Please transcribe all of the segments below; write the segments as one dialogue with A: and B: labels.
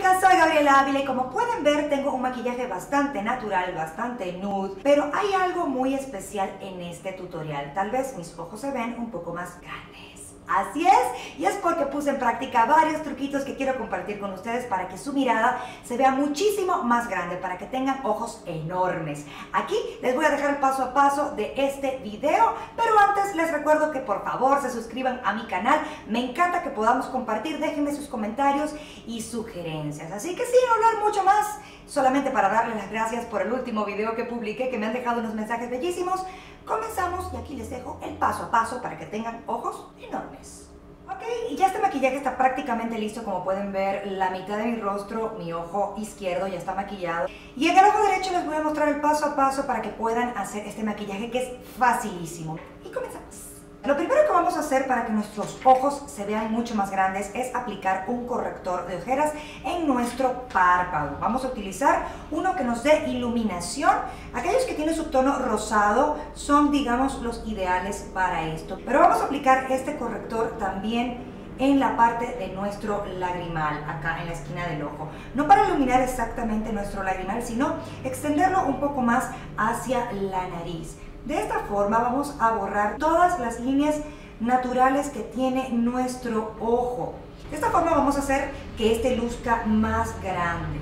A: chicas, soy Gabriela Ávila y como pueden ver tengo un maquillaje bastante natural, bastante nude, pero hay algo muy especial en este tutorial. Tal vez mis ojos se ven un poco más grandes. Así es, y es porque puse en práctica varios truquitos que quiero compartir con ustedes para que su mirada se vea muchísimo más grande, para que tengan ojos enormes. Aquí les voy a dejar el paso a paso de este video, pero antes les recuerdo que por favor se suscriban a mi canal. Me encanta que podamos compartir, déjenme sus comentarios y sugerencias. Así que sin hablar mucho más, solamente para darles las gracias por el último video que publiqué, que me han dejado unos mensajes bellísimos, comenzamos y aquí les dejo el paso a paso para que tengan ojos enormes. Ok, y ya este maquillaje está prácticamente listo, como pueden ver, la mitad de mi rostro, mi ojo izquierdo ya está maquillado. Y en el ojo derecho les voy a mostrar el paso a paso para que puedan hacer este maquillaje que es facilísimo. Y comenzamos. Lo primero que vamos a hacer para que nuestros ojos se vean mucho más grandes es aplicar un corrector de ojeras en nuestro párpado. Vamos a utilizar uno que nos dé iluminación. Aquellos que tienen su tono rosado son, digamos, los ideales para esto. Pero vamos a aplicar este corrector también en la parte de nuestro lagrimal, acá en la esquina del ojo. No para iluminar exactamente nuestro lagrimal, sino extenderlo un poco más hacia la nariz. De esta forma vamos a borrar todas las líneas naturales que tiene nuestro ojo. De esta forma vamos a hacer que este luzca más grande.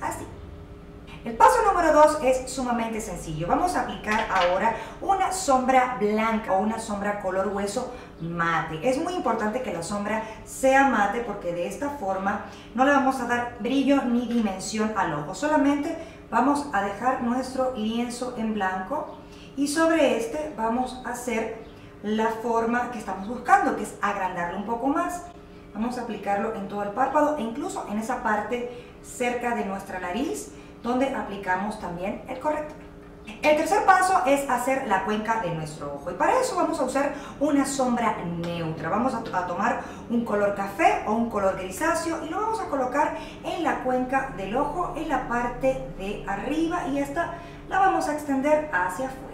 A: Así. El paso número 2 es sumamente sencillo. Vamos a aplicar ahora una sombra blanca o una sombra color hueso mate. Es muy importante que la sombra sea mate porque de esta forma no le vamos a dar brillo ni dimensión al ojo. Solamente vamos a dejar nuestro lienzo en blanco y sobre este vamos a hacer la forma que estamos buscando, que es agrandarlo un poco más. Vamos a aplicarlo en todo el párpado e incluso en esa parte cerca de nuestra nariz, donde aplicamos también el corrector. El tercer paso es hacer la cuenca de nuestro ojo y para eso vamos a usar una sombra neutra. Vamos a, tomar un color café o un color grisáceo y lo vamos a colocar en la cuenca del ojo, en la parte de arriba y esta la vamos a extender hacia afuera.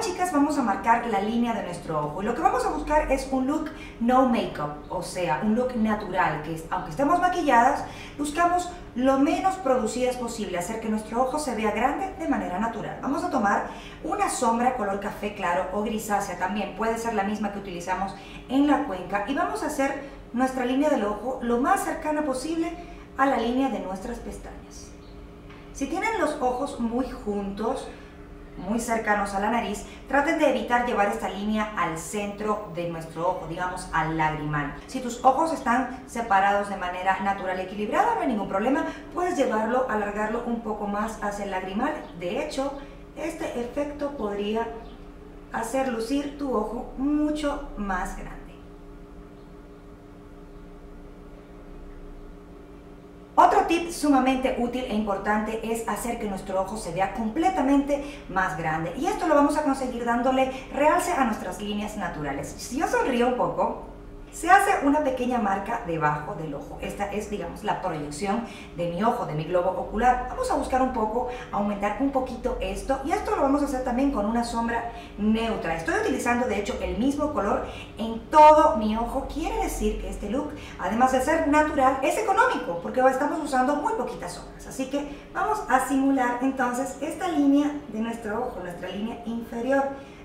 A: Chicas vamos a marcar la línea de nuestro ojo y lo que vamos a buscar es un look no makeup, o sea, un look natural, que aunque estemos maquilladas, buscamos lo menos producidas posible, hacer que nuestro ojo se vea grande de manera natural. Vamos a tomar una sombra color café claro o grisácea también, puede ser la misma que utilizamos en la cuenca y vamos a hacer nuestra línea del ojo lo más cercana posible a la línea de nuestras pestañas. Si tienen los ojos muy juntos, muy cercanos a la nariz, traten de evitar llevar esta línea al centro de nuestro ojo, digamos al lagrimal. Si tus ojos están separados de manera natural y equilibrada, no hay ningún problema, puedes llevarlo, alargarlo un poco más hacia el lagrimal. De hecho, este efecto podría hacer lucir tu ojo mucho más grande. Tip sumamente útil e importante es hacer que nuestro ojo se vea completamente más grande. Y esto lo vamos a conseguir dándole realce a nuestras líneas naturales. Si yo sonrío un poco, se hace una pequeña marca debajo del ojo. Esta es, digamos, la proyección de mi ojo, de mi globo ocular. Vamos a buscar un poco, aumentar un poquito esto. Y esto lo vamos a hacer también con una sombra neutra. Estoy utilizando, de hecho, el mismo color en todo mi ojo. Quiere decir que este look, además de ser natural, es económico, porque estamos usando muy poquitas sombras. Así que vamos a simular entonces esta línea de nuestro ojo, nuestra línea inferior.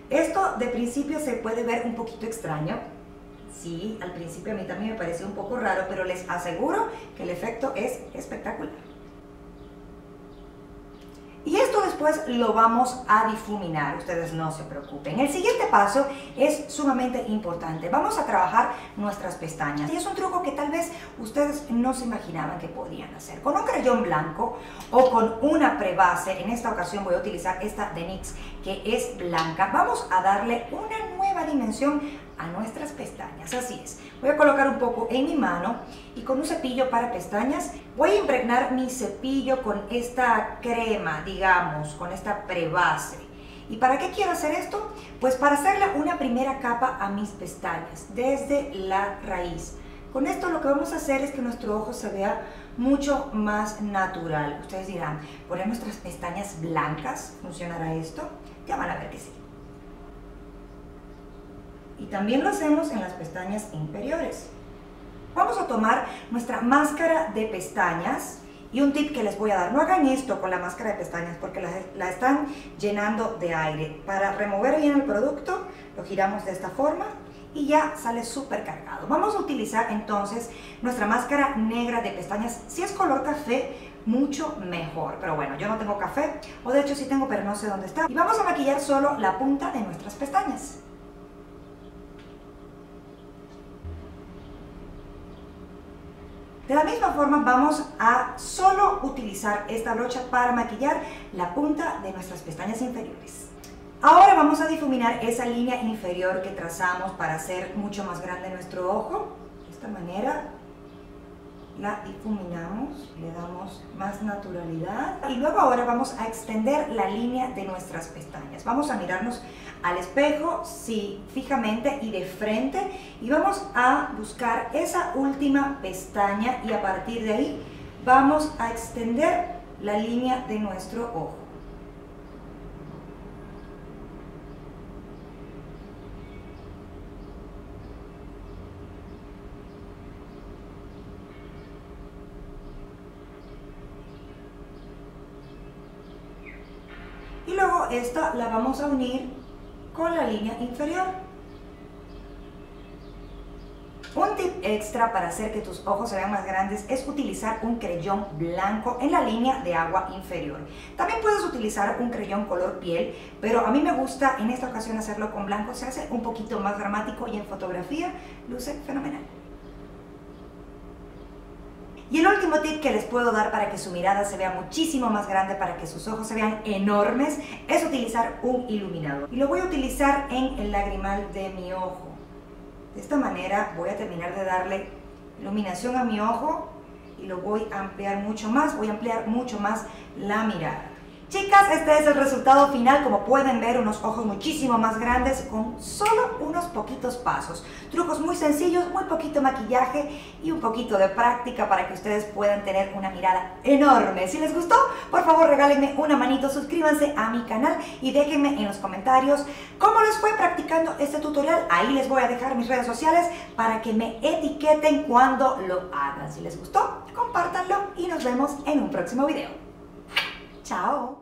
A: Esto de principio se puede ver un poquito extraño, Sí, al principio a mí también me pareció un poco raro, pero les aseguro que el efecto es espectacular. Y esto después lo vamos a difuminar, ustedes no se preocupen. El siguiente paso es sumamente importante. Vamos a trabajar nuestras pestañas. Y es un truco que tal vez ustedes no se imaginaban que podían hacer. Con un crayón blanco o con una prebase, en esta ocasión voy a utilizar esta de NYX que es blanca, vamos a darle una nueva dimensión a nuestras pestañas. Así es. Voy a colocar un poco en mi mano y con un cepillo para pestañas voy a impregnar mi cepillo con esta crema, digamos, con esta prebase. ¿Y para qué quiero hacer esto? Pues para hacerle una primera capa a mis pestañas, desde la raíz. Con esto lo que vamos a hacer es que nuestro ojo se vea mucho más natural. Ustedes dirán, ¿poner nuestras pestañas blancas funcionará esto? Ya van a ver que sí. Y también lo hacemos en las pestañas inferiores. Vamos a tomar nuestra máscara de pestañas y un tip que les voy a dar, no hagan esto con la máscara de pestañas porque la, están llenando de aire. Para remover bien el producto, lo giramos de esta forma y ya sale súper cargado. Vamos a utilizar entonces nuestra máscara negra de pestañas. Si es color café, mucho mejor. Pero bueno, yo no tengo café, o de hecho sí tengo, pero no sé dónde está. Y vamos a maquillar solo la punta de nuestras pestañas. De la misma forma vamos a solo utilizar esta brocha para maquillar la punta de nuestras pestañas inferiores. Ahora vamos a difuminar esa línea inferior que trazamos para hacer mucho más grande nuestro ojo. De esta manera la difuminamos, le damos más naturalidad y luego ahora vamos a extender la línea de nuestras pestañas. Vamos a mirarnos al espejo, sí, fijamente y de frente y vamos a buscar esa última pestaña y a partir de ahí vamos a extender la línea de nuestro ojo. Y luego esta la vamos a unir con la línea inferior. Un tip extra para hacer que tus ojos se vean más grandes es utilizar un creyón blanco en la línea de agua inferior. También puedes utilizar un creyón color piel, pero a mí me gusta en esta ocasión hacerlo con blanco, se hace un poquito más dramático y en fotografía luce fenomenal. Y el último tip que les puedo dar para que su mirada se vea muchísimo más grande, para que sus ojos se vean enormes, es utilizar un iluminador. Y lo voy a utilizar en el lagrimal de mi ojo. De esta manera voy a terminar de darle iluminación a mi ojo y lo voy a ampliar mucho más, voy a ampliar mucho más la mirada. Chicas, este es el resultado final. Como pueden ver, unos ojos muchísimo más grandes con solo unos poquitos pasos. Trucos muy sencillos, muy poquito maquillaje y un poquito de práctica para que ustedes puedan tener una mirada enorme. Si les gustó, por favor regálenme una manito, suscríbanse a mi canal y déjenme en los comentarios cómo les fue practicando este tutorial. Ahí les voy a dejar mis redes sociales para que me etiqueten cuando lo hagan. Si les gustó, compártanlo y nos vemos en un próximo video. Chao.